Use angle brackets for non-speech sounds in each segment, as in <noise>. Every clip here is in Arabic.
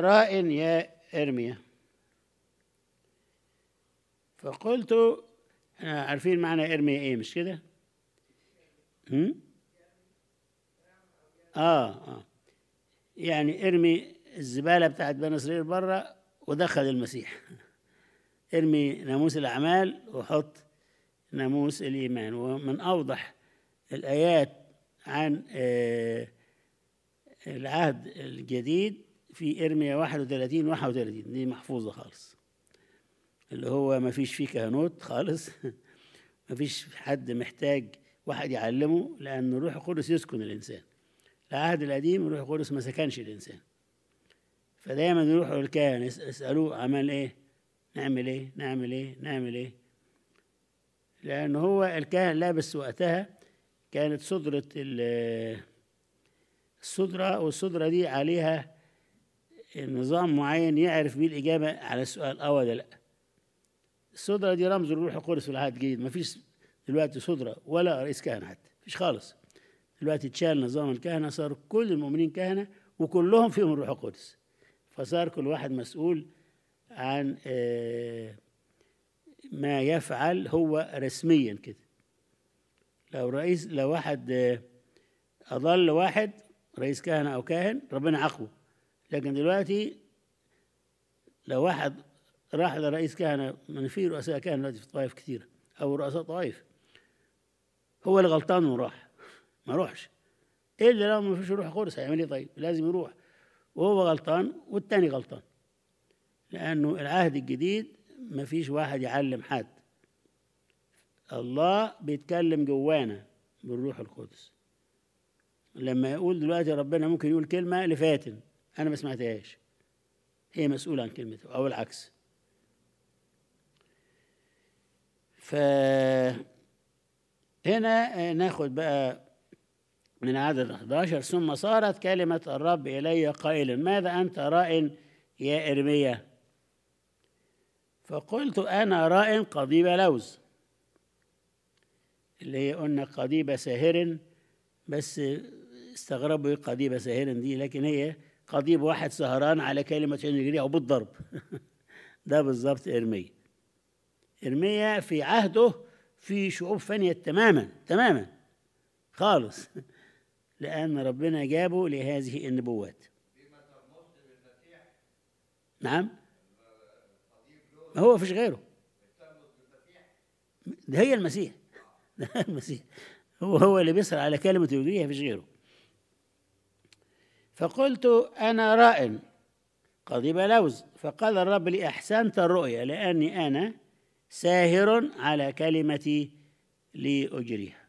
راء يا إرميا فقلت إحنا عارفين معنى إرميا إيه مش كده؟ هم؟ آه آه يعني إرمي الزبالة بتاعت بني إسرائيل بره ودخل المسيح إرمي ناموس الأعمال وحط ناموس الإيمان ومن أوضح الآيات عن آه العهد الجديد في إرميا 31 31 دي محفوظة خالص. اللي هو ما فيش فيه كهنوت خالص. <laughs> ما فيش حد محتاج واحد يعلمه لأن الروح القدس يسكن الإنسان. العهد القديم الروح القدس ما سكنش الإنسان. فدايما يروحوا للكاهن يسألوه عمل إيه؟ نعمل إيه؟ نعمل إيه؟ نعمل إيه؟ لأن هو الكاهن لابس وقتها كانت صدرة الصدرة والصدرة دي عليها نظام معين يعرف بيه الإجابة على السؤال أه ولا لأ. الصدرة دي رمز الروح القدس في العهد الجديد مفيش دلوقتي صدرة ولا رئيس كهنة حتى مفيش خالص. دلوقتي اتشال نظام الكهنة صار كل المؤمنين كهنة وكلهم فيهم الروح القدس. فصار كل واحد مسؤول عن ما يفعل هو رسميا كده. لو رئيس لو واحد أضل واحد رئيس كهنة أو كاهن ربنا عاقبه. لكن دلوقتي لو واحد راح لرئيس كهنة من في رؤساء كهنة دلوقتي في طوائف كثيرة أو رؤساء طوائف هو اللي غلطان وراح ما روحش. إلا لو ما فيش روح قدس هيعمل إيه طيب؟ لازم يروح. وهو غلطان والتاني غلطان. لأنه العهد الجديد ما فيش واحد يعلم حد. الله بيتكلم جوانا بالروح القدس. لما يقول دلوقتي ربنا ممكن يقول كلمة لفاتن. أنا ما سمعتهاش هي مسؤولة عن كلمته أو العكس. فهنا ناخد بقى من عدد 11 ثم صارت كلمة الرب إلي قائلا ماذا أنت راء يا إرميا؟ فقلت أنا راء قضيب لوز اللي هي قلنا قضيبة ساهر بس استغربوا إيه قضيبة ساهر دي لكن هي قضيب واحد سهران على كلمة يجري أو بالضرب. <laughs> ده بالظبط إرميا إرميا في عهده في شعوب فانية تماما تماما. خالص. <laughs> لأن ربنا جابه لهذه النبوات. نعم. هو فيش غيره. ده هي المسيح. <laughs> ده المسيح. هو هو اللي بيسأل على كلمة يجريها فيش غيره. فقلت أنا راء قضيب لوز فقال الرب لي أحسنت الرؤيا لأني أنا ساهر على كلمتي لأجريها.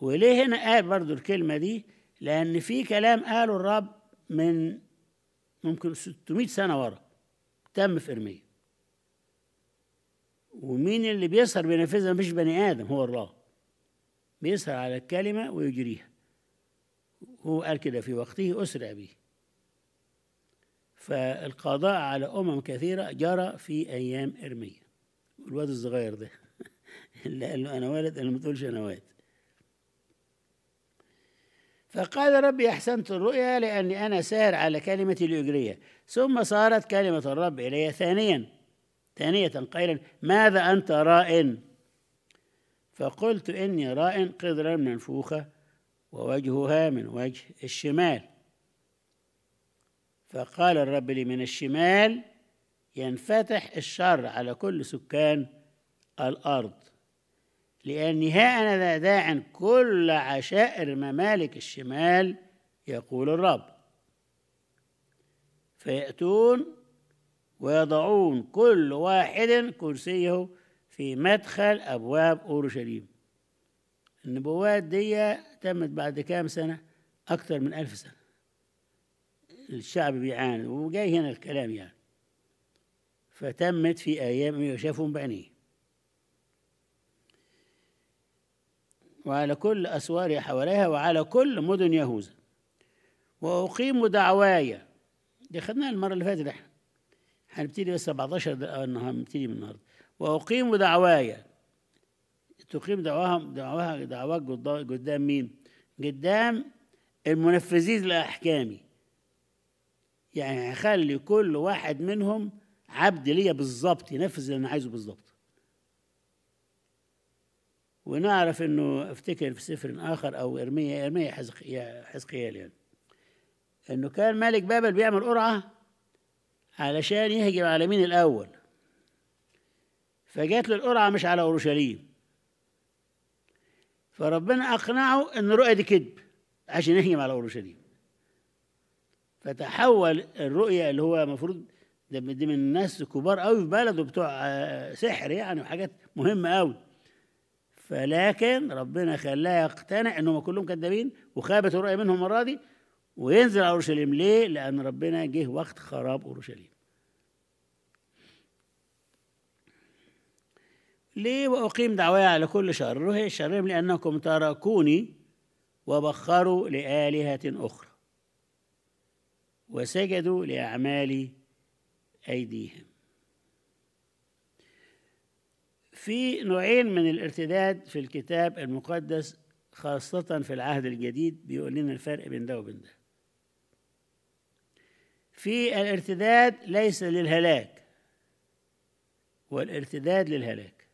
وليه هنا قال برضو الكلمة دي؟ لأن في كلام قاله الرب من ممكن 600 سنة ورا تم في إرميا ومين اللي بيسهر بينفذها مش بني آدم هو الله بيسهر على الكلمة ويجريها. هو قال كده في وقته أسرع به فالقضاء على أمم كثيرة جرى في أيام إرميا الواد الصغير ده. <laughs> اللي قال له أنا والد أنا ما تقولش أنا والد. فقال ربي أحسنت الرؤيا لأني أنا سار على كلمتي الإجرية. ثم صارت كلمة الرب إلي ثانيا. ثانية قائلا ماذا أنت راء فقلت إني راء قدرا منفوخة ووجهها من وجه الشمال. فقال الرب لي من الشمال ينفتح الشر على كل سكان الأرض لأني ها أنا داع كل عشائر ممالك الشمال يقول الرب. فيأتون ويضعون كل واحد كرسيه في مدخل أبواب أورشليم. النبوات دي تمت بعد كام سنة؟ أكثر من ألف سنة. الشعب بيعاني وجاي هنا الكلام يعني. فتمت في أيام يشافون بعينيه وعلى كل أسوار حواليها وعلى كل مدن يهوذا. وأقيم دعواي دي خدناها المرة اللي فاتت إحنا. هنبتدي بس 17 النهار نبتدي من النهارده. وأقيم دعواي تقيم دعواهم دعواها دعواك قدام مين؟ قدام المنفذين لأحكامي. يعني هخلي كل واحد منهم عبد ليا بالظبط ينفذ اللي أنا عايزه بالظبط ونعرف إنه أفتكر في سفر آخر أو ارميا ارميا حزق- حزقيال يعني. إنه كان ملك بابل بيعمل قرعة علشان يهجم على مين الأول؟ فجات له القرعة مش على أورشليم. فربنا أقنعه إن الرؤيه دي كذب عشان يهجم على اورشليم فتحول الرؤية اللي هو المفروض ده دي من الناس كبار قوي في بلده بتوع آه، سحر يعني وحاجات مهمة قوي فلكن ربنا خلاه يقتنع انهم كلهم كذابين وخابت الرؤية منهم المرة دي وينزل على أورشليم ليه؟ لأن ربنا جه وقت خراب أورشليم. ليه وأقيم دعواي على كل شر؟ وهي شرهم لأنكم تركوني وبخروا لآلهة أخرى وسجدوا لأعمال أيديهم. في نوعين من الارتداد في الكتاب المقدس خاصة في العهد الجديد بيقول لنا الفرق بين ده وبين ده. في الارتداد ليس للهلاك والارتداد للهلاك.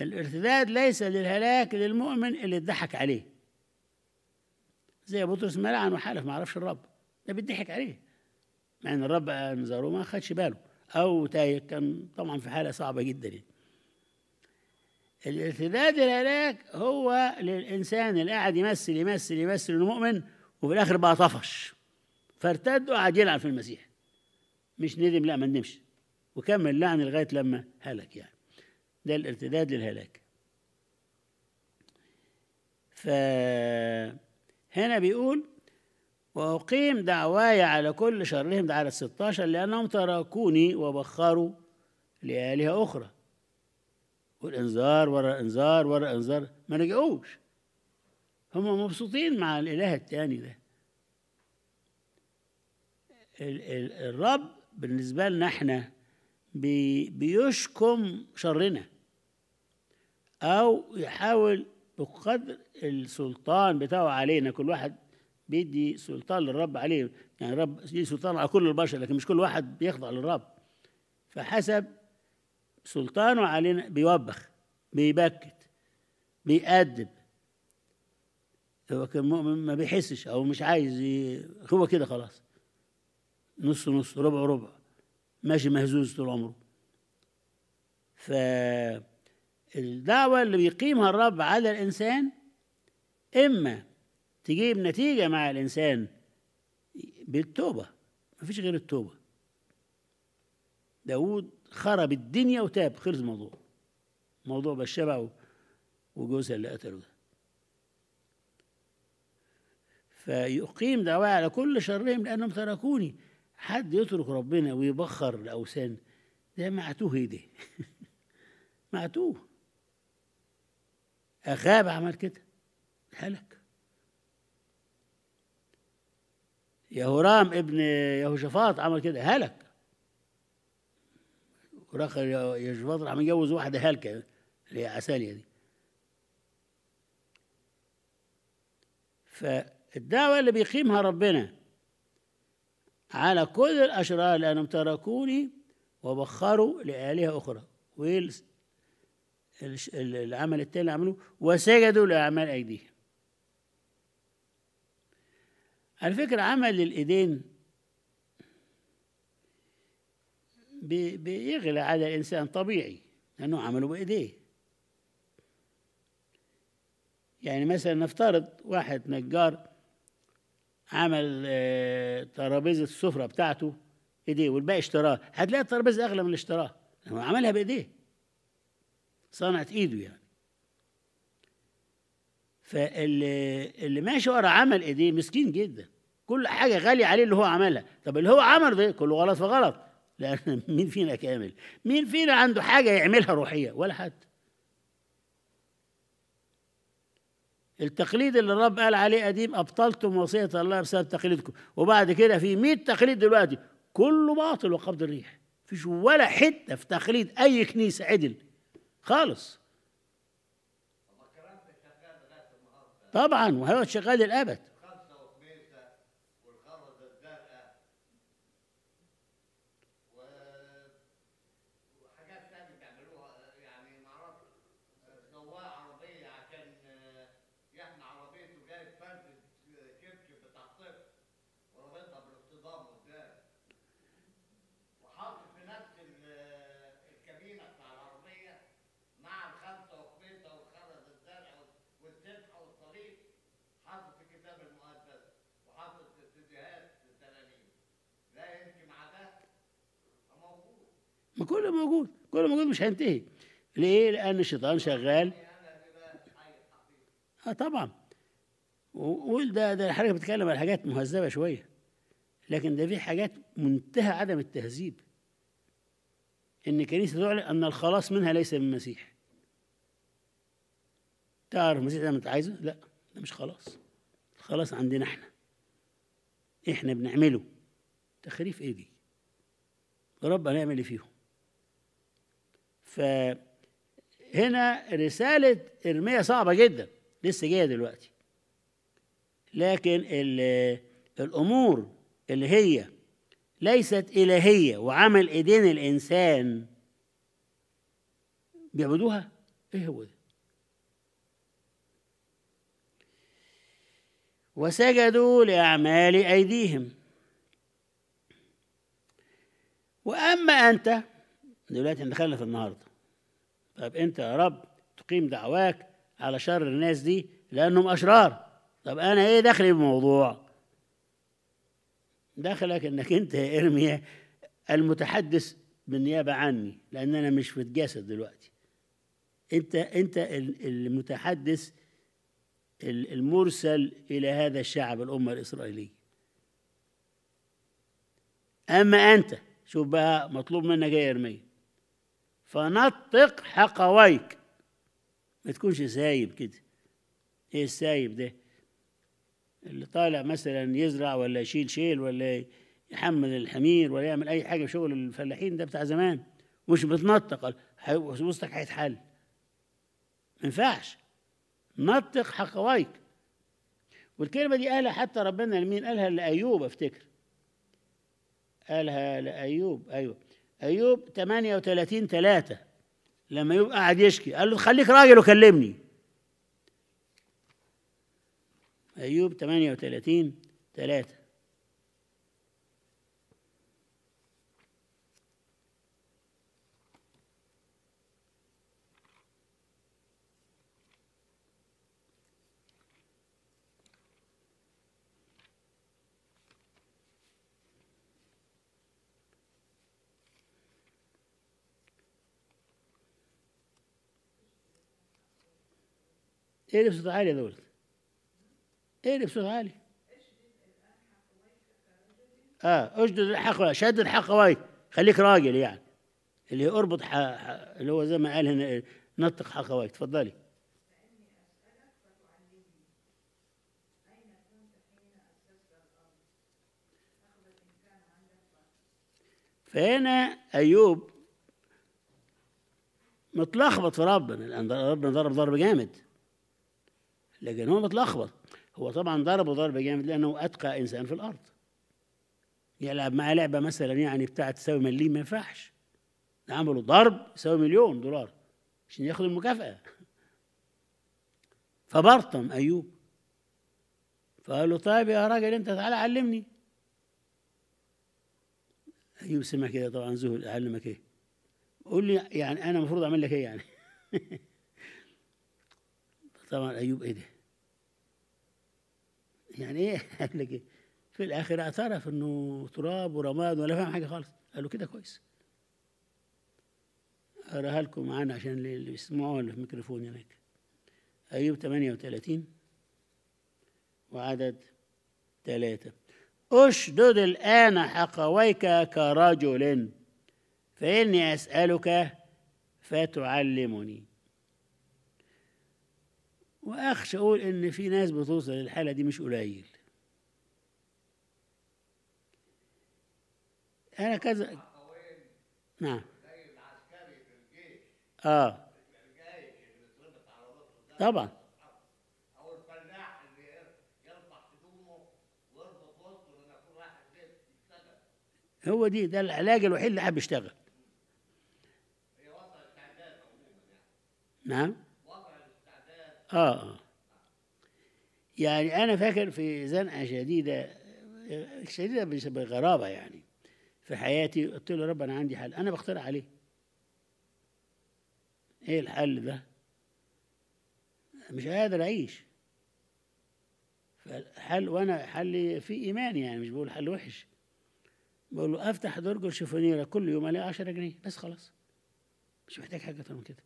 الارتداد ليس للهلاك للمؤمن اللي اتضحك عليه. زي بطرس ملعن وحلف ما عرفش الرب ده بيضحك عليه. مع إن الرب أنذره ما خدش باله. أو تايه كان طبعا في حالة صعبة جدا يعني. الارتداد الهلاك هو للإنسان اللي قاعد يمثل يمثل يمثل انه مؤمن وفي الآخر بقى طفش فارتد وقعد يلعن في المسيح مش ندم لا ما ندمش وكمل لعن لغاية لما هلك يعني ده الارتداد للهلاك. فهنا بيقول وأقيم دعواي على كل شرهم ده على 16 لأنهم تركوني وبخروا لآلهة أخرى. والإنذار ورا إنذار ورا إنذار. ما رجعوش. هم مبسوطين مع الإله التاني ده. ال- ال- الرب بالنسبة لنا إحنا بي بيشكم شرنا. أو يحاول بقدر السلطان بتاعه علينا كل واحد بيدي سلطان للرب عليه. يعني الرب ليه سلطان على كل البشر لكن مش كل واحد بيخضع للرب. فحسب سلطانه علينا بيوبخ بيبكت بيأدب. هو كان مؤمن ما بيحسش أو مش عايز ي... هو كده خلاص. نص نص ربع ربع. ماشي مهزوز طول عمره. فالدعوة اللي بيقيمها الرب على الإنسان إما تجيب نتيجة مع الإنسان بالتوبة مفيش غير التوبة. داود خرب الدنيا وتاب خلص الموضوع. موضوع بالشبع وجوزها اللي قتله ده. فيقيم دعواه على كل شرهم لأنهم تركوني. حد يترك ربنا ويبخر الأوثان؟ ده معتوه إيه ده؟ <laughs> معتوه أخاب عمل كده. هلك يهورام ابن يهوشافاط عمل كده. هلك. وراح يهوشافاط راح متجوز واحدة هلكة اللي هي عسالية دي. فالدعوة اللي بيقيمها ربنا على كل الأشرار لأنهم تركوني وبخروا لآلهة أخرى. العمل التاني اللي عملوه وسجدوا لأعمال أيديهم. على فكرة عمل الإيدين بي- بيغلى على الإنسان طبيعي لأنه عمله بإيديه. يعني مثلا نفترض واحد نجار عمل آه، ترابيزة السفرة بتاعته إيديه والباقي اشتراه هتلاقي الترابيزة أغلى من اللي اشتراه هو عملها بإيديه. صنعت إيده يعني. فاللي اللي ماشي ورا عمل ايديه مسكين جدا. كل حاجة غالية عليه اللي هو عملها. طب اللي هو عمل ده كله غلط فغلط لأن <laughs> مين فينا كامل؟ مين فينا عنده حاجة يعملها روحية؟ ولا حد. التقليد اللي الرب قال عليه قديم أبطلتم وصية الله بسبب تقليدكم. وبعد كده في 100 تقليد دلوقتي. كله باطل وقبض الريح. مفيش ولا حتة في تقليد أي كنيسة عدل. خالص. طبعا وهو شغال للأبد. كله موجود كله موجود مش هينتهي. ليه؟ لأن الشيطان شغال. آه طبعا. وقول ده ده حضرتك بتتكلم على حاجات مهذبة شوية. لكن ده في حاجات منتهى عدم التهذيب. إن الكنيسة تعلن أن الخلاص منها ليس من المسيح. تعرف المسيح ده أنت عايزه؟ لا ده مش خلاص. الخلاص عندنا إحنا. إحنا بنعمله. تخريف إيه دي رب هنعمل إيه فيهم. فهنا رسالة إرميا صعبة جدا لسه جاية دلوقتي. لكن ال- الأمور اللي هي ليست إلهية وعمل إيدين الإنسان بيعبدوها إيه هو ده؟ وسجدوا لأعمال أيديهم. وأما أنت دلوقتي في النهارده. طب أنت يا رب تقيم دعواك على شر الناس دي لأنهم أشرار. طب أنا إيه دخلي بالموضوع دخلك إنك أنت يا إرميا المتحدث بالنيابة عني لأن أنا مش في الجسد دلوقتي أنت ال- المتحدث ال- المرسل إلى هذا الشعب الأمة الإسرائيلية. أما أنت شوف بقى مطلوب منك إيه يا إرميا؟ فنطق حقويك. ما تكونش سايب كده. إيه السايب ده؟ اللي طالع مثلا يزرع ولا يشيل شيل ولا يحمل الحمير ولا يعمل أي حاجة في شغل الفلاحين ده بتاع زمان. مش بتنطق. وسطك هيتحل. ما ينفعش. نطق حقويك. والكلمة دي قالها حتى ربنا لمين؟ قالها لأيوب أفتكر. قالها لأيوب. أيوه. أيوب 38 3 لما أيوب قعد يشكي قال له خليك راجل وكلمني. أيوب 38 3 إيه اللي بصوت عالي يا دولت؟ إيه اللي بصوت عالي؟ آه اشدد الحق شدد الحق وايك خليك راجل يعني اللي اربط. اللي هو زي ما قال هنا نطق حق وايك تفضلي فهنا أيوب متلخبط في ربنا لأن ربنا ضرب ضرب جامد لكن هو متلخبط. هو طبعا ضربه ضرب جامد لأنه أتقى إنسان في الأرض. يلعب معاه لعبة مثلا يعني بتاعة تساوي مليم ما ينفعش. عملوا ضرب يساوي مليون دولار عشان ياخد المكافأة. فبرطم أيوب. فقال له طيب يا راجل أنت تعالى علمني. أيوب سمع كده طبعا ذهل اعلمك إيه قول لي يعني أنا المفروض أعمل لك إيه يعني؟ <laughs> طبعا أيوب إيه ده؟ يعني إيه؟ <laughs> قال لك إيه؟ في الآخر اعترف إنه تراب ورماد ولا فاهم حاجة خالص. قال له كده كويس. أقرأها لكم معانا عشان اللي بيسمعوها اللي في الميكروفون هناك. أيوب 38 وعدد ثلاثة. أشدد الآن حقويك كرجل فإني أسألك فتعلمني. وأخشى أقول إن في ناس بتوصل للحالة دي مش قليل. أنا كذا نعم. آه. طبعا. هو دي ده العلاج الوحيد اللي حابب يشتغل. يعني. نعم. آه. يعني أنا فاكر في زنقة شديدة شديدة بغرابة يعني. في حياتي قلت له رب أنا عندي حل أنا بقترح عليه إيه الحل ده؟ مش قادر أعيش. فالحل وأنا حلي في إيمان يعني مش بقول حل وحش. بقول له أفتح درج الشيفونيره كل يوم ألاقي 10 جنيه بس خلاص. مش محتاج حاجة أكتر من كده.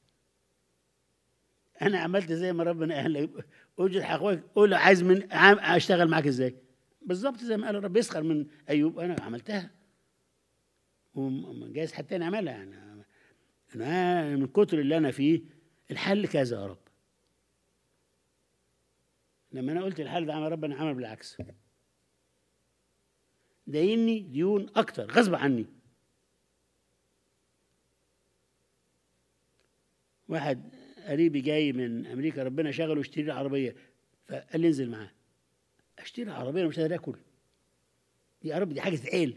أنا عملت زي ما ربنا قال اوجد حقوقك. قول له عايز من عام أشتغل معاك إزاي؟ بالظبط زي ما قال الرب يسخر من أيوب. أنا عملتها. وجايز حد تاني عملها يعني أنا من كتر اللي أنا فيه الحل كذا يا رب. لما أنا قلت الحل ده عمل ربنا عمل بالعكس. دايني ديون أكتر غصب عني. واحد قريبي جاي من أمريكا ربنا شغله اشتري لي عربية. فقال لي انزل معاه. أشتري عربية أنا مش قادر آكل. دي يا رب دي حاجة عيل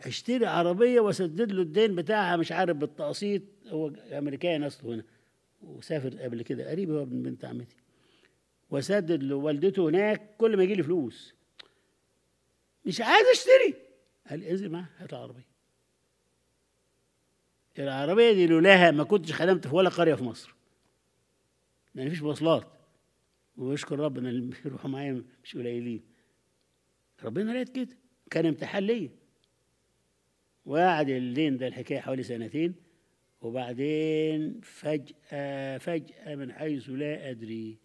أشتري عربية وأسدد له الدين بتاعها مش عارف بالتقسيط. هو أمريكاني أصله هنا. وسافر قبل كده قريب هو من بنت عمتي. وأسدد لوالدته هناك كل ما يجي لي فلوس. مش عايز أشتري. قال انزل معاه هات العربية. العربية دي لولاها ما كنتش خدمت في ولا قرية في مصر. لأن مفيش مواصلات واشكر ربنا اللي <laughs> بيروحوا معايا مش قليلين. ربنا لقيت كده. كان امتحان ليا. وقعد الدين ده الحكاية حوالي سنتين. وبعدين فجأة فجأة من حيث لا أدري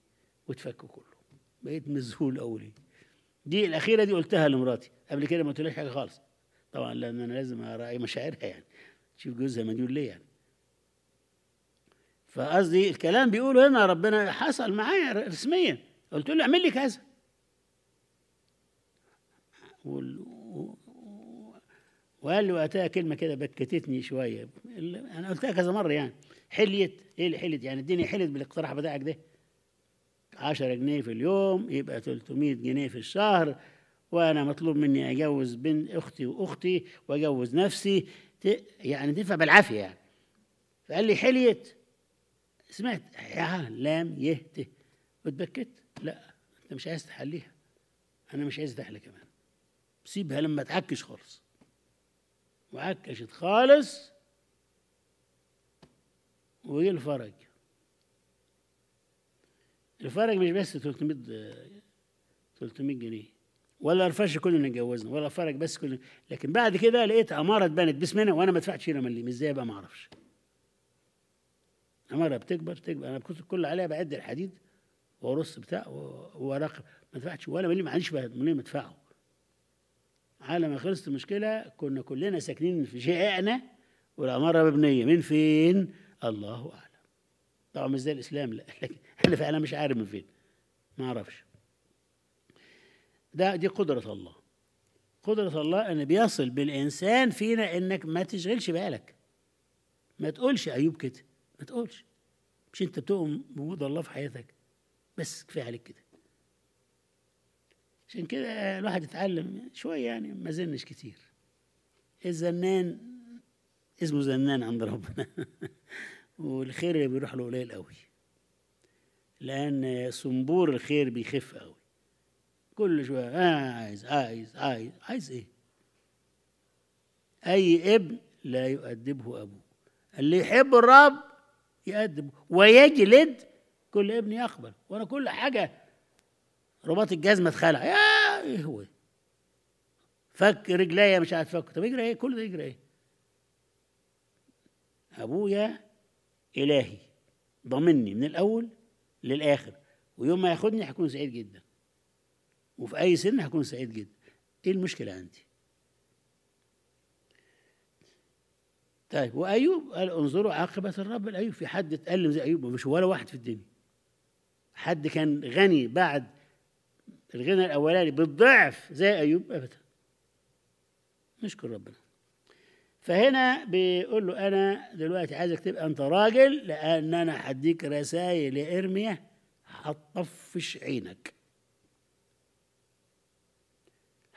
واتفك كله. بقيت مذهول أولي. دي الأخيرة دي قلتها لمراتي. قبل كده ما قلتلهاش حاجة خالص. طبعا لأن أنا لازم أراعي مشاعرها يعني. تشوف جوزها مديون ليه يعني. فقصدي الكلام بيقوله هنا ربنا حصل معايا رسميا. قلت له اعمل لي كذا. وقال لي وقتها كلمة كده بكتتني شوية. ال- أنا قلتها كذا مرة يعني. حليت. إيه اللي حلت يعني الدنيا حلت بالاقتراح بتاعك ده. 10 جنيه في اليوم يبقى 300 جنيه في الشهر. وأنا مطلوب مني أجوز بنت أختي وأختي وأجوز نفسي. يعني تنفع بالعافية يعني. فقال لي حليت. سمعت؟ يا لام يه ت واتبكت لا انت مش عايز تحليها. أنا مش عايز تحلي كمان. سيبها لما تعكش خالص. وعكشت خالص. وجه الفرج. الفرج مش بس 300 آه، 300 جنيه. ولا الفرش كلنا اتجوزنا ولا فرج بس كلنا لكن بعد كده لقيت عمارة اتبنت باسمنا وأنا ما دفعتش فيها مليم إزاي بقى ما أعرفش. عمارة بتكبر تكبر أنا كنت كل عليها بعد الحديد وأرص بتاع وراقب ما دفعتش ولا مليم ما عنديش مليم ادفعه على ما خلصت المشكلة كنا كلنا ساكنين في شققنا والعمارة مبنية. من فين؟ الله أعلم. طبعا مش زي الإسلام لا. <laughs> لكن أنا فعلا مش عارف من فين. ما أعرفش. ده دي قدرة الله. قدرة الله إن بيصل بالإنسان فينا إنك ما تشغلش بالك. ما تقولش أيوب كده ما تقولش. مش أنت بتؤمن بوجود الله في حياتك بس كفاية عليك كده. عشان كده الواحد يتعلم شوية يعني ما زلناش كتير. الزنان اسمه زنان عند ربنا. <laughs> والخير اللي بيروح له قليل قوي. لأن صنبور الخير بيخف قوي. كل شوية آه عايز عايز عايز عايز إيه؟ أي ابن لا يؤدبه أبوه. اللي يحب الرب يأدب ويجلد كل ابن يقبل. وأنا كل حاجة رباط الجزمة اتخلع. يا إيه هو فك رجليا مش عارف فك. طب يجري إيه؟ كل ده يجري إيه؟ أبويا إلهي ضامني من الأول للآخر. ويوم ما ياخدني هكون سعيد جدا. وفي أي سن هكون سعيد جدا. إيه المشكلة عندي؟ طيب وأيوب قال انظروا عاقبة الرب. الأيوب في حد اتألم زي أيوب مش ولا واحد في الدنيا. حد كان غني بعد الغنى الأولاني بالضعف زي أيوب ابدا. نشكر ربنا. فهنا بيقول له أنا دلوقتي عايزك تبقى أنت راجل لأن أنا هديك رسائل يا ارميا هتطفش عينك.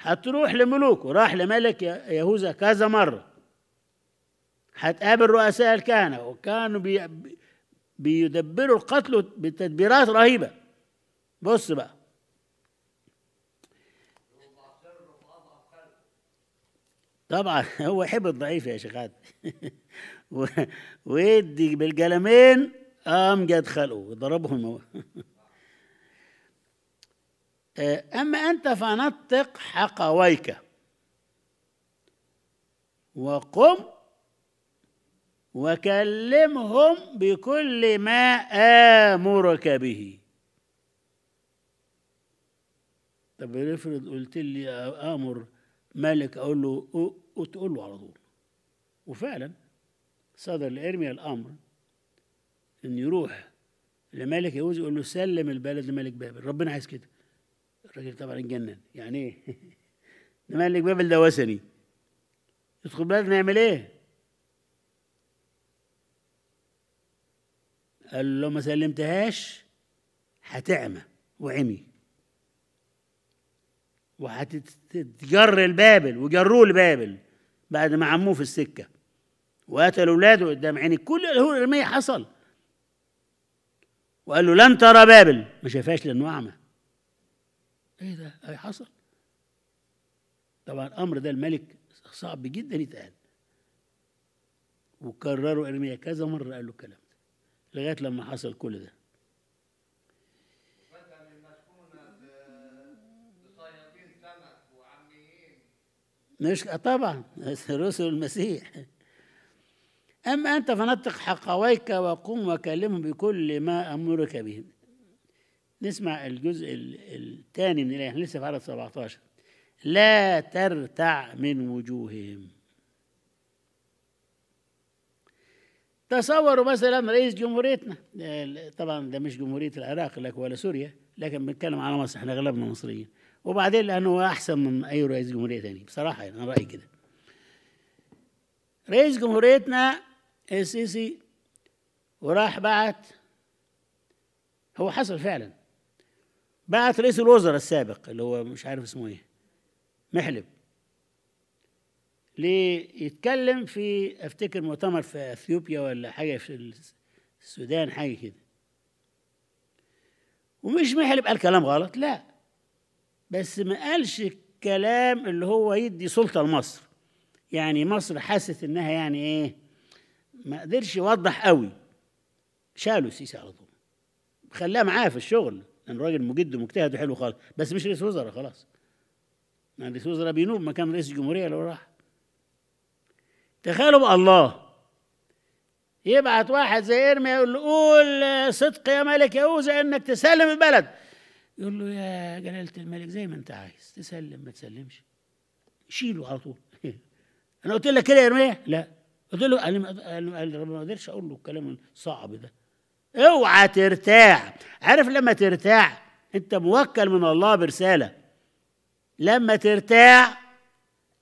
هتروح لملوك وراح لملك يهوذا كذا مرة. هتقابل رؤساء الكهنة وكانوا بي بيدبروا القتل بتدبيرات رهيبة. بص بقى. طبعا <laughs> هو يحب الضعيف يا شيخ <laughs> ويدي بالقلمين امجد خلقه وضربهم <laughs> أما أنت فنطق حقويك. وقم وكلمهم بكل ما آمرك به. طب افرض قلت لي آمر ملك أقول له تقول له على طول. وفعلا صدر لإرميا الأمر إن يروح لملك يهوذا يقول له سلم البلد لملك بابل. ربنا عايز كده. الراجل طبعا اتجنن يعني إيه؟ ده بابل ده وثني يدخل بلدنا يعمل إيه؟ قال له ما سلمتهاش هتعمى وعمي. وهتتجر البابل وجروه لبابل بعد ما عموه في السكة. وقتل أولاده قدام عيني. كل اللي هو الارميه حصل. وقال له لن ترى بابل. ما شافهاش لأنه أعمى. إيه ده؟ أي حصل؟ طبعا الأمر ده الملك صعب جدا يتقال. وكرروا إرميا كذا مرة قال له الكلام ده لغاية لما حصل كل ده. مش طبعا <laughs> رسل المسيح. أما أنت فنطق حقويك وقم وكلمهم بكل ما أمرك به. نسمع الجزء الثاني من الآية لسه في عدد 17 لا ترتع من وجوههم. تصوروا مثلا رئيس جمهوريتنا. طبعا ده مش جمهورية العراق لك ولا سوريا لكن بنتكلم على مصر إحنا أغلبنا مصريين. وبعدين لأنه هو أحسن من أي رئيس جمهورية ثاني بصراحة يعني أنا رأيي كده. رئيس جمهوريتنا السيسي وراح بعت هو حصل فعلا. بعت رئيس الوزراء السابق اللي هو مش عارف اسمه إيه محلب ليتكلم في أفتكر مؤتمر في إثيوبيا ولا حاجة في السودان حاجة كده. ومش محلب قال كلام غلط لا. بس ما قالش الكلام اللي هو يدي سلطة لمصر. يعني مصر حست إنها يعني إيه ما قدرش يوضح قوي. شالوا السيسي على طول. خلاه معاه في الشغل. لأن راجل مجد ومجتهد وحلو خالص. بس مش رئيس وزراء خلاص. ما رئيس وزراء بينوب مكان رئيس الجمهوريه لو راح. تخيلوا بقى الله. يبعت واحد زي ارميا يقول له قول صدق يا ملك يهوذا إنك تسلم البلد. يقول له يا جلالة الملك زي ما أنت عايز. تسلم ما تسلمش. شيله على طول. <laughs> أنا قلت لك كده يا ارميا لا. قلت له قال لي ما- قال قال لي ما قدرش أقول له الكلام الصعب ده. اوعى ترتاع عارف لما ترتاع انت موكل من الله برسالة. لما ترتاع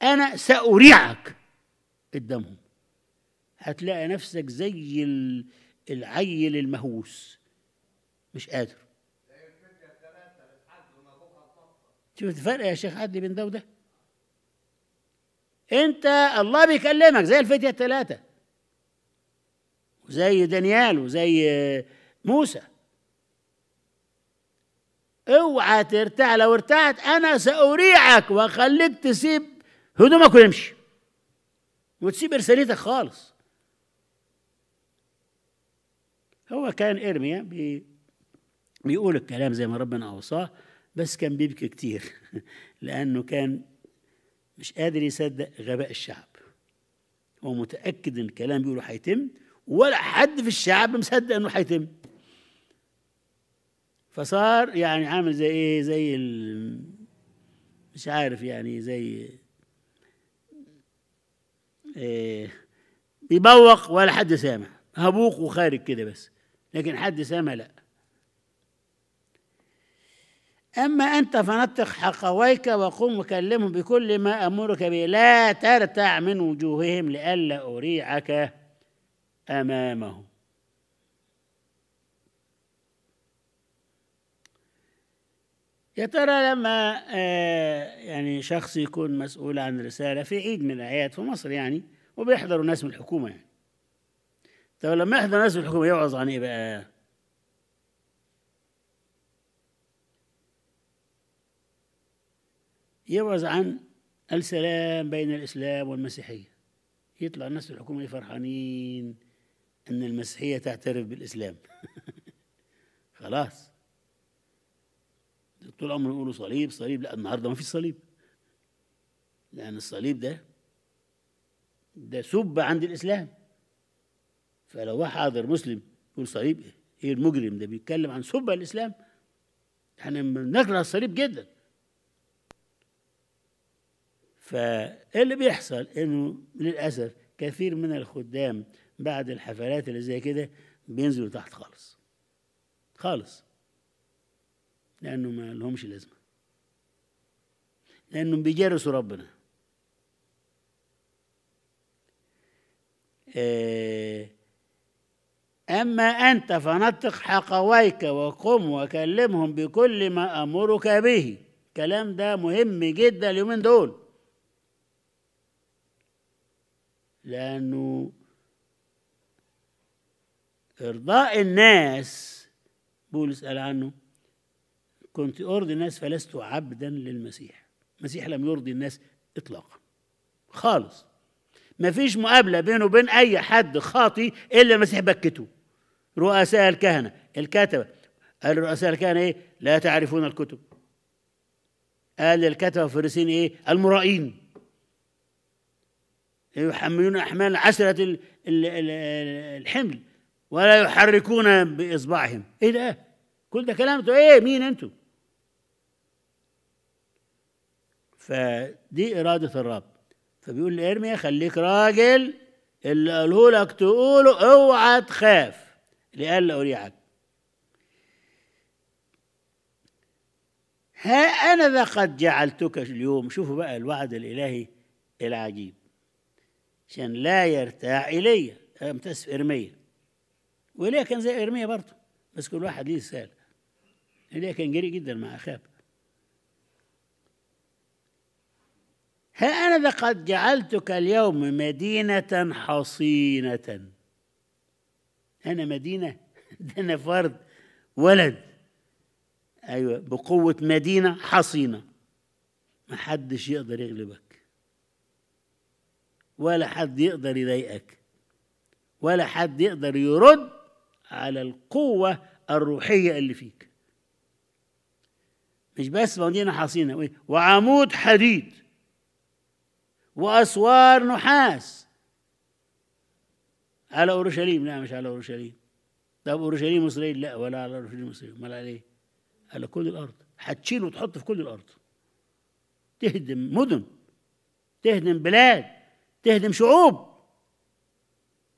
أنا ساريعك قدامهم. هتلاقي نفسك زي ال- العيل المهووس. مش قادر. شوف الفرق يا شيخ عدلي بين ده وده. انت الله بيكلمك زي الفتية الثلاثة وزي دانيال وزي موسى. اوعى ترتاع لو ارتعت أنا ساريعك وأخليك تسيب هدومك وتمشي. وتسيب رسالتك خالص. هو كان إرميا بي بيقول الكلام زي ما ربنا أوصاه بس كان بيبكي كتير. <laughs> لأنه كان مش قادر يصدق غباء الشعب. هو متأكد إن الكلام بيقوله هيتم ولا حد في الشعب مصدق إنه هيتم فصار يعني عامل زي إيه؟ زي. مش عارف يعني زي إيه بيبوق ولا حد سامع. هبوق وخارج كده بس لكن حد سامع لا. أما أنت فنطق حقويك وقم وكلمهم بكل ما أمرك به لا ترتع من وجوههم لئلا أريعك. أمامهم يا ترى لما آه يعني شخص يكون مسؤول عن رسالة في عيد من الأعياد في مصر يعني وبيحضروا ناس من الحكومة يعني. طب لما يحضر ناس من الحكومة يوعظ عن إيه بقى؟ يوعظ عن السلام بين الإسلام والمسيحية. يطلع الناس في الحكومة فرحانين أن المسيحية تعترف بالإسلام. <laughs> خلاص. طول عمره يقولوا صليب صليب. لا النهارده ما فيش صليب. لأن الصليب ده ده سب عند الإسلام. فلو واحد حاضر مسلم يقول صليب إيه المجرم ده؟ بيتكلم عن سب الإسلام. إحنا بنكره الصليب جدا. فاللي بيحصل إنه للأسف كثير من الخدام بعد الحفلات اللي زي كده بينزلوا تحت خالص. خالص. لأنه ما لهمش لازمة. لأنهم بيجرسوا ربنا. آه، أما أنت فنطق حقويك وقم وكلمهم بكل ما أمرك به. الكلام ده مهم جدا اليومين دول. لأنه إرضاء الناس بولس قال عنه كنت أرضي الناس فلست عبدا للمسيح. المسيح لم يرضي الناس إطلاقا. خالص. ما فيش مقابلة بينه وبين أي حد خاطي إلا المسيح بكته. رؤساء الكهنة. الكتبة قال رؤساء الكهنة إيه؟ لا تعرفون الكتب. قال للكتبة والفريسين إيه؟ المرائين. يحملون أحمال ال- الحمل. ولا يحركون بإصبعهم. إيه ده؟ كل ده كلام إيه؟ مين أنتوا؟ فدي إرادة الرب. فبيقول لإرميا خليك راجل اللي قاله لك تقوله اوعى تخاف. لئلا أريعك ها أنا ذا قد جعلتك اليوم. شوفوا بقى الوعد الإلهي العجيب. عشان لا يرتاع إلي. امتس إرميا. وإيليا كان زي إرميا برضه؟ بس كل واحد ليه رسالة إيليا كان جريء جدا مع أخاب ها أنا قد جعلتك اليوم مدينة حصينة. أنا مدينة؟ <laughs> ده أنا فرد ولد. أيوة بقوة مدينة حصينة. ما حدش يقدر يغلبك. ولا حد يقدر يضايقك. ولا حد يقدر يرد على القوة الروحية اللي فيك. مش بس مدينة حصينة؟ وعمود حديد وأسوار نحاس. على أورشليم؟ لا مش على أورشليم. طب أورشليم إسرائيل؟ لا ولا على أورشليم إسرائيل. أمال على إيه؟ على كل الأرض. هتشيل وتحط في كل الأرض. تهدم مدن تهدم بلاد تهدم شعوب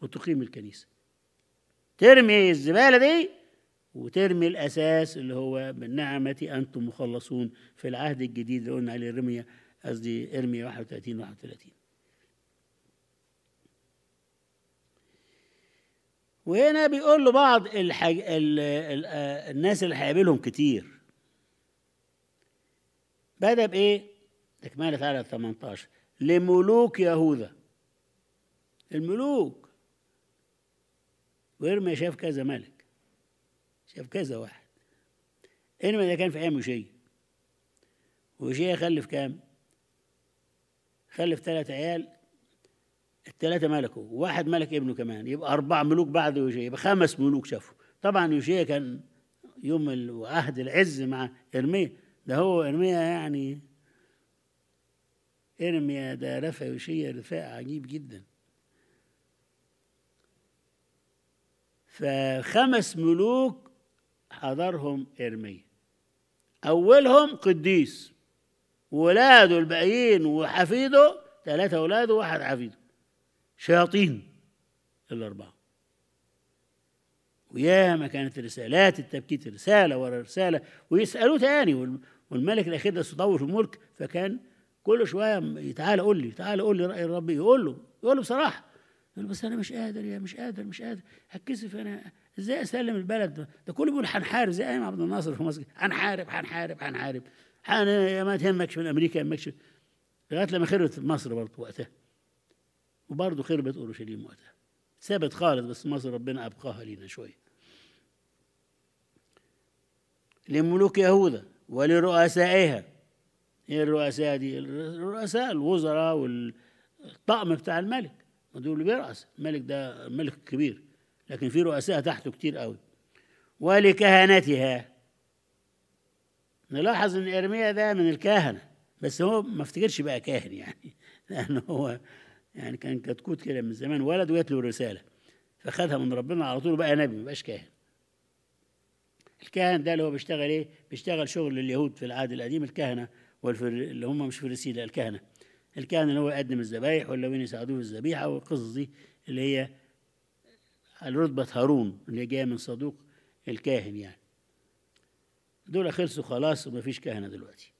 وتقيم الكنيسة. ترمي الزبالة دي وترمي الأساس اللي هو بالنعمة أنتم مخلصون في العهد الجديد اللي قلنا عليه رمية قصدي ارمي 31 31 وهنا بيقول له بعض الحاج... ال... ال... آه، الناس اللي هيقابلهم كتير. بدأ بإيه؟ تكملة على 18 لملوك يهوذا. الملوك. وإرميا شاف كذا ملك شاف كذا واحد. إرميا ده كان في أيام يوشيا ويوشيا خلف كام؟ خلف ثلاث عيال الثلاثة ملكوا واحد ملك ابنه كمان يبقى أربع ملوك بعد يوشيا يبقى خمس ملوك شافوا. طبعا يوشيا كان يوم العهد العز مع إرميا. ده هو إرميا يعني إرميا ده رفع يوشيا رفاع عجيب جدا. فخمس ملوك حضرهم إرميا. أولهم قديس ولاده الباقيين وحفيده ثلاثة أولاده وواحد حفيده. شياطين الأربعة. وياما كانت رسالات التبكيت رسالة ورا رسالة. ويسألوه تاني وال- والملك الأخير ده طول في الملك فكان كل شوية تعالى قول لي تعالى قول لي رأي الرب يقول له يقول له بصراحة يقول بس أنا مش قادر يا مش قادر مش قادر. هتكسف أنا. إزاي أسلم البلد ده؟ ده كله بيقول هنحارب. زي أيام عبد الناصر في مصر. هنحارب هنحارب هنحارب. ما تهمكش من أمريكا ما يهمكش. لغاية لما خربت مصر برضه وقتها. وبرضه خربت أورشليم وقتها. ثابت خالص بس مصر ربنا أبقاها لينا شوية. لملوك يهوذا ولرؤسائها. إيه الرؤساء دي؟ الرؤساء الوزراء والطقم بتاع الملك. ما دول اللي بيرأس الملك ده الملك الكبير لكن في رؤساء تحته كتير قوي. ولكهنتها نلاحظ إن إرميا ده من الكهنه بس هو ما افتكرش بقى كاهن يعني <laughs> لأنه هو يعني كان كتكوت كده من زمان ولد وجات له رسالة فخدها من ربنا على طول بقى نبي ما بقاش كاهن. الكاهن ده اللي هو بيشتغل إيه؟ بيشتغل شغل اليهود في العهد القديم الكهنة والفر... اللي هم مش فريسيين الكهنة. الكاهن اللي هو يقدم الذبايح واللوين يساعدوه في الذبيحة والقصص دي اللي هي على رتبه هارون اللي هي جاية من صدوق الكاهن يعني. دول خلصوا خلاص ومفيش كهنة دلوقتي.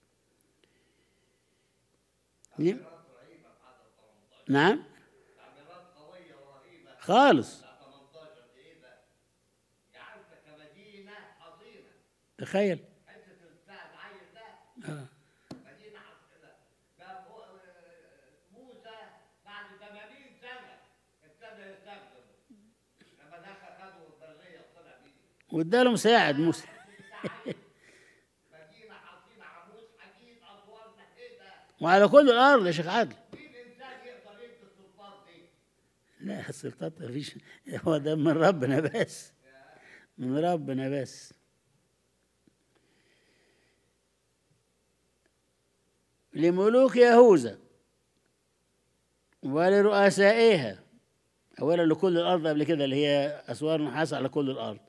نعم؟ نعم؟ خالص. بتاع 18 دي إيه ده؟ جعلت كمدينة عظيمة تخيل حتة بتاع العيل ده آه. مدينة عظيمة ده هو- آه، موسى بعد 80 سنة ابتدى يستخدم لما دخل خدوا البرية وطلع بيه واداله مساعد موسى. أسوار <laughs> وعلى كل الأرض يا شيخ عادل. السلطات؟ لا السلطات مفيش هو ده من ربنا بس. من ربنا بس. لملوك يهوذا ولرؤسائها. اولا لكل الأرض قبل كده اللي هي اسوار نحاس على كل الأرض.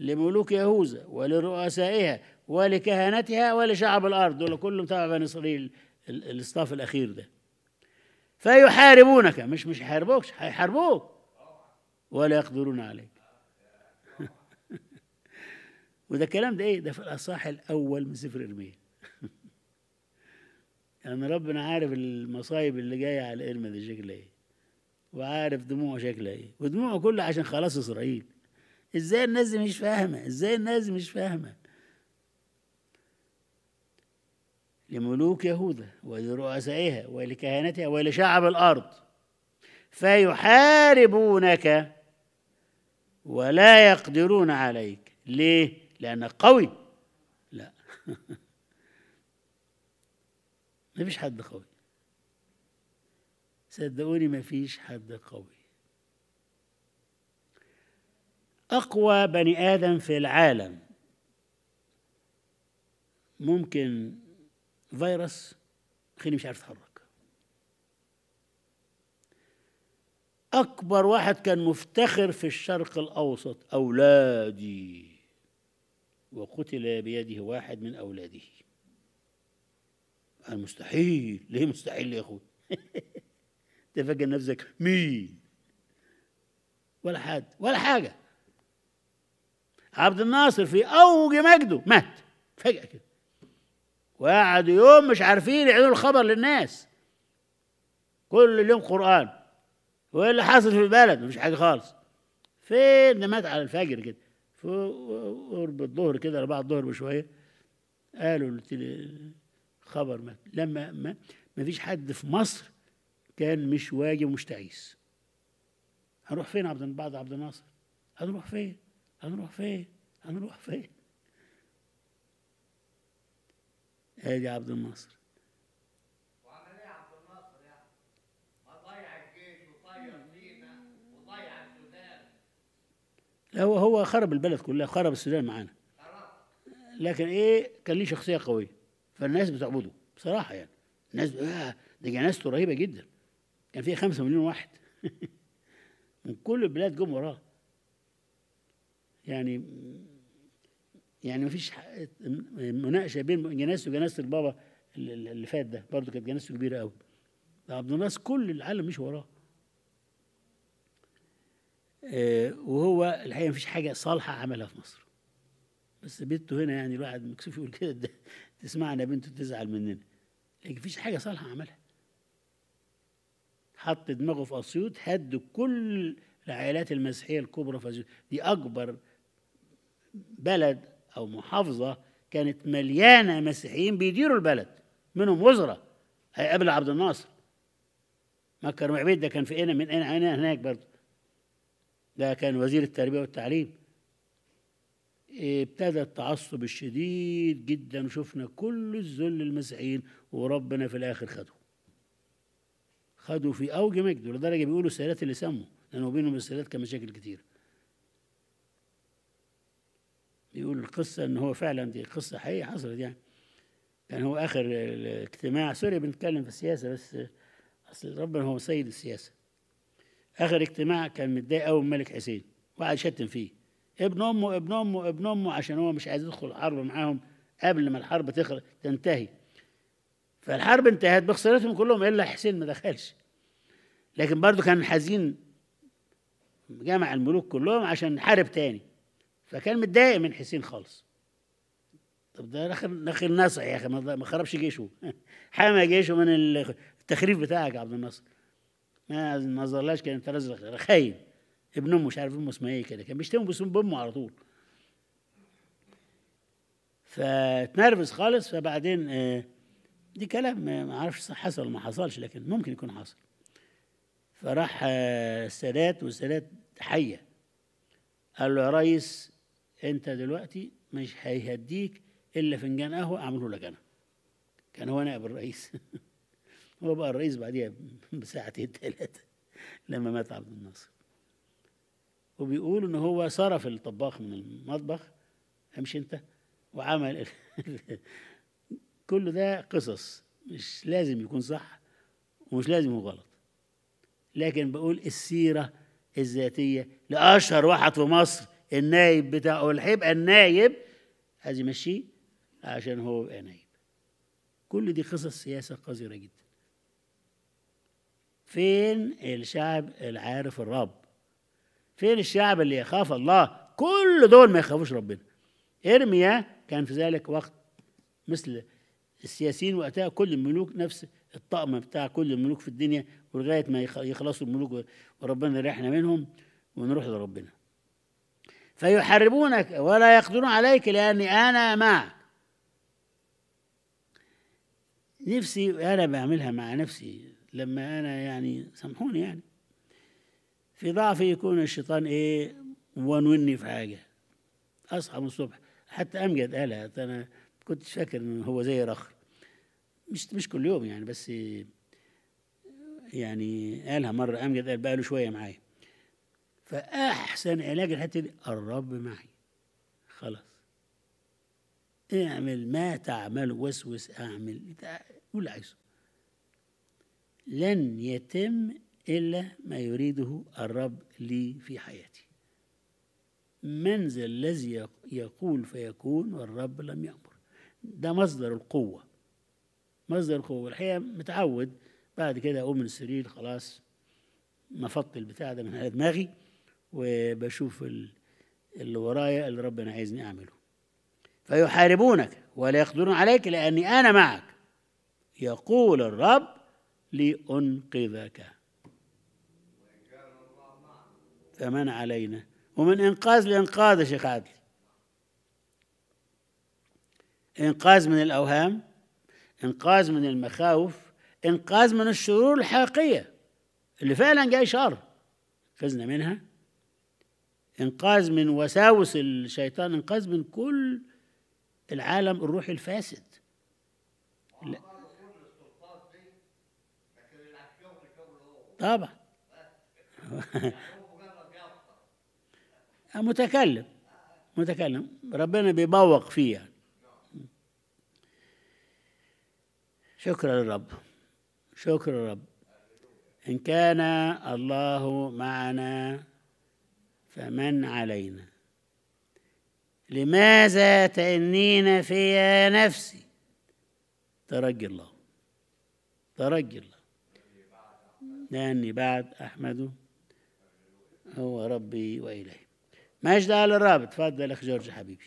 لملوك يهوذا ولرؤسائها ولكهنتها ولشعب الأرض. دول كلهم تبع بني إسرائيل ال- الاصطاف الأخير ده. فيحاربونك. مش مش هيحاربوكش هيحاربوك. ولا يقدرون عليك. <laughs> وده الكلام ده إيه؟ ده في الأصحاح الأول من سفر إرميا. <laughs> يعني ربنا عارف المصايب اللي جاية على إرميا دي شكلها إيه. وعارف دموعه شكلها إيه. ودموعه كلها عشان خلاص إسرائيل. إزاي الناس دي مش فاهمة؟ إزاي الناس مش فاهمة؟ لملوك يهوذا ولرؤسائها ولكهنتها ولشعب الأرض. فيحاربونك ولا يقدرون عليك. ليه؟ لانك قوي. لا. <laughs> ما فيش حد قوي. صدقوني ما فيش حد قوي. أقوى بني آدم في العالم. ممكن فيروس خليه مش عارف يتحرك أكبر واحد كان مفتخر في الشرق الأوسط أولادي. وقتل بيده واحد من أولاده. قال مستحيل. ليه مستحيل يا أخوي؟ <laughs> فاكر نفسك مين؟ ولا حد ولا حاجة. عبد الناصر في أوج مجده مات. فجأة كده. وقعدوا يوم مش عارفين يعيدوا الخبر للناس. كل اليوم قرآن. وإيه اللي حاصل في البلد؟ مفيش حاجة خالص. فين؟ ده مات على الفجر كده. في قرب الظهر كده بعد الظهر بشوية. قالوا خبر مات. لما ما ما فيش حد في مصر كان مش واجب ومش تعيس. هنروح فين عبد بعد عبد الناصر؟ هنروح فين؟ هنروح فين؟ هنروح فين؟ ادي عبد الناصر. وعمل إيه عبد الناصر يعني؟ ما ضيع الجيش وطير سينا وضيع السودان لا هو هو خرب البلد كلها خرب السودان معانا. لكن إيه كان ليه شخصية قوية. فالناس بتعبده بصراحة يعني. الناس آه ده جنازته رهيبة جدا. كان فيها خمسة مليون واحد. <laughs> من كل البلاد جم وراه يعني يعني مفيش مناقشة بين جنازته وجنازة البابا اللي فات ده برضه كانت جنازته كبيرة قوي ده عبد الناصر كل العالم مش وراه. آه، وهو الحقيقة مفيش حاجة صالحة عملها في مصر. بس بنته هنا يعني الواحد مكسوف يقول كده ده تسمعنا بنته تزعل مننا. لكن مفيش حاجة صالحة عملها. حط دماغه في أسيوط هد كل العائلات المسيحية الكبرى في أسيوط. دي أكبر بلد أو محافظة كانت مليانة مسيحيين بيديروا البلد منهم وزراء هيقابل عبد الناصر. مكر معبيد ده كان في هنا من هنا هنا هناك برضه. ده كان وزير التربية والتعليم. ابتدى التعصب الشديد جدا وشفنا كل الذل المسيحيين وربنا في الآخر خده. خدوا في أوج مجده لدرجة بيقولوا السيدات اللي سموا لأنه بينهم السيدات كان مشاكل كتير. بيقول القصة إن هو فعلا دي قصة حقيقية حصلت يعني. كان هو آخر الاجتماع سوري بنتكلم في السياسة بس أصل ربنا هو سيد السياسة. آخر اجتماع كان متضايق من الملك حسين وقعد يشتم فيه. ابن أمه ابن أمه ابن أمه عشان هو مش عايز يدخل حرب معاهم قبل ما الحرب تخلص تنتهي. فالحرب انتهت بخسارتهم كلهم إلا حسين ما دخلش. لكن برضه كان حزين جمع الملوك كلهم عشان حارب تاني. فكان متضايق من حسين خالص. طب ده داخل داخل ناصع يا أخي ما خربش جيشه. <laughs> حمى جيشه من التخريف بتاعك يا عبد الناصر. ما ما ظلاش كان ترزق خاين ابن أمه مش عارف أمه اسمها إيه كده كان بيشتمه باسم بأمه على طول. فتنرفز خالص فبعدين آه، دي كلام ما أعرفش حصل ولا ما حصلش لكن ممكن يكون حصل. فراح آه، السادات والسادات حية. قال له يا ريس انت دلوقتي مش هيهديك إلا فنجان قهوة أعمله لك أنا. كان هو نائب الرئيس. <laughs> هو بقى الرئيس بعديها بساعتين ثلاثة لما مات عبد الناصر. وبيقول إن هو صرف الطباخ من المطبخ امشي أنت وعمل <laughs> كل ده قصص مش لازم يكون صح ومش لازم يكون غلط. لكن بقول السيرة الذاتية لأشهر واحد في مصر النايب بتاعه هيبقى النايب. عايز يمشيه عشان هو يبقى نايب. كل دي قصص سياسة قذرة جدا. فين الشعب العارف الرب؟ فين الشعب اللي يخاف الله؟ كل دول ما يخافوش ربنا. إرميا كان في ذلك وقت مثل السياسيين وقتها كل الملوك نفس الطقم بتاع كل الملوك في الدنيا ولغاية ما يخ- يخلصوا الملوك وربنا يريحنا منهم ونروح لربنا. فيحاربونك ولا يقدرون عليك لأني أنا معك. نفسي أنا بعملها مع نفسي لما أنا يعني سامحوني يعني. في ضعفي يكون الشيطان إيه؟ ونوني في حاجة. أصحى من الصبح حتى أمجد قالها أنا كنت فاكر إن هو زي رخر مش مش كل يوم يعني بس يعني قالها مرة أمجد قال بقى له شوية معايا. فأحسن علاج الحتة دي الرب معي. خلاص. اعمل ما تعمل وسوس اعمل. قول عايزه. لن يتم إلا ما يريده الرب لي في حياتي. من ذا الذي يق- يقول فيكون والرب لم يأمر. ده مصدر القوة. مصدر القوة. الحقيقة متعود بعد كده أقوم من السرير خلاص مفط البتاع ده من على دماغي. وبشوف ال- اللي ورايا اللي ربنا عايزني أعمله. فيحاربونك ولا يقدرون عليك لأني أنا معك. يقول الرب لأنقذك فمن علينا؟ ومن إنقاذ لإنقاذ يا شيخ عدلي إنقاذ من الأوهام إنقاذ من المخاوف إنقاذ من الشرور الحقيقية اللي فعلا جاي شر. فزنا منها. إنقاذ من وساوس الشيطان إنقاذ من كل العالم الروحي الفاسد. هو طبعا. <laughs> متكلم متكلم. ربنا بيبوق فيه يعني. شكرا للرب شكرا للرب إن كان الله معنا فمن علينا؟ لماذا تأنين في نفسي؟ ترجي الله. ترجي الله. لأني بعد أحمده هو ربي وإلهي. ماشي ده للرب اتفضل يا أخ جورج حبيبي.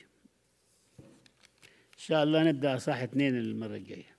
إن شاء الله نبدأ صح اتنين المرة الجاية.